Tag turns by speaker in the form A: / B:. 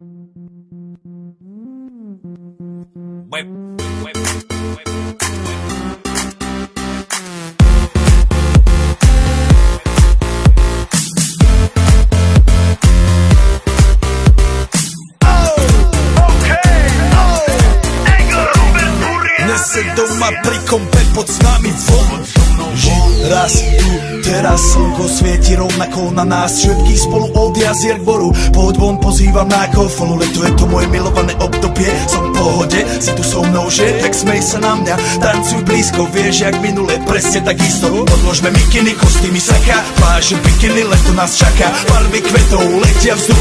A: Web, web, web,
B: Dnes se doma pri kompe pod s nami von. Raz teraz slnko svieti rovnako na nás Všetkých spolu od jazier k boru. Pohoď von, pozývam na kofolu Leto je to moje milované obdobie. Som v pohode, si tu so mnou, že? Tak smej sa na mňa, tancuj blízko Vieš, jak minule, presne tak isto Odložme mikiny, kostýmy saka Pláže bikiny, leto nás čaká. Barvy kvetov letia vzduchom